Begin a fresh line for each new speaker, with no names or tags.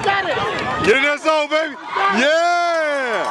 Got it.
Get in that zone, baby. Yeah.